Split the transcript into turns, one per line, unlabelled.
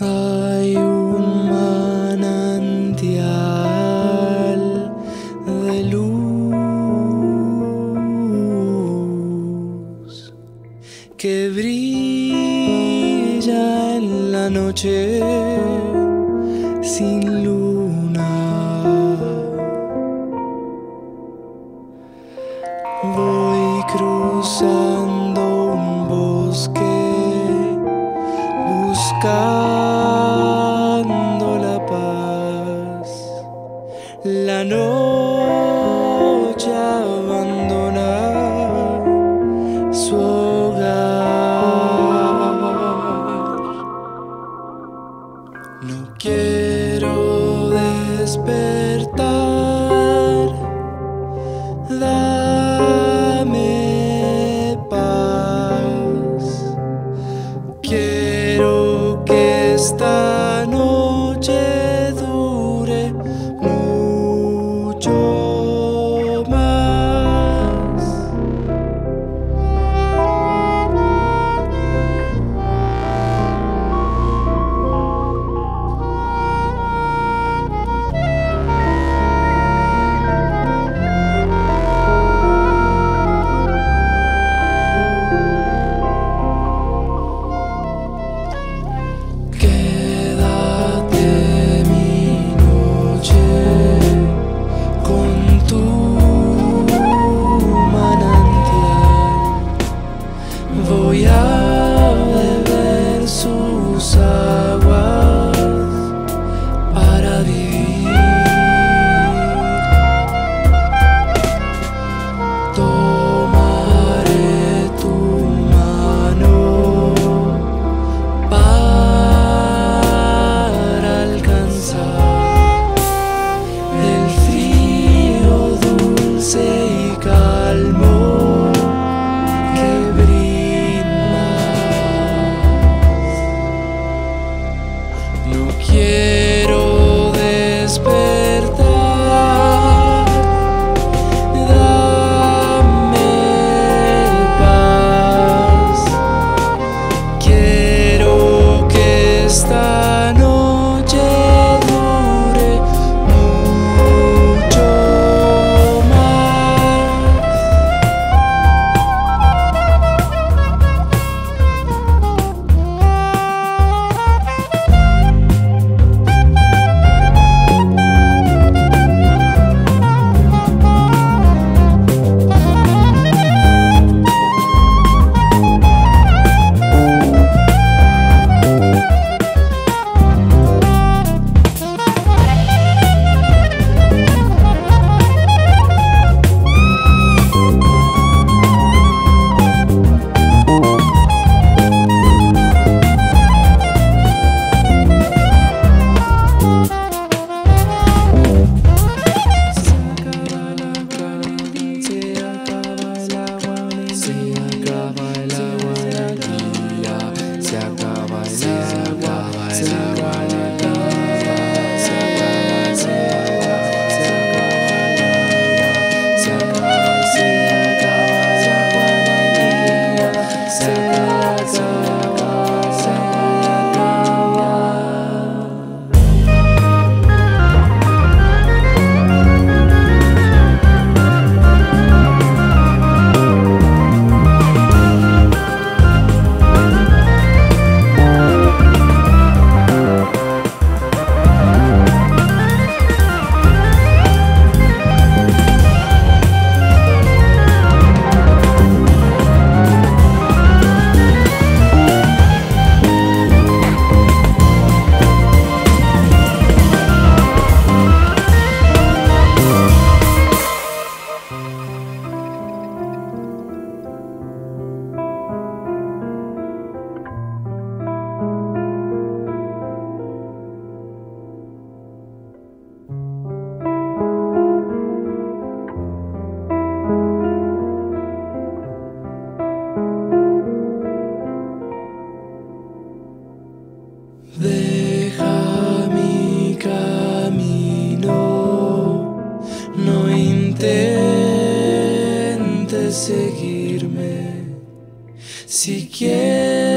Hay un manantial de luz que brilla en la noche sin luz. buscando la paz, la noche. no que si quieres.